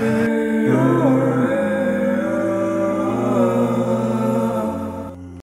her.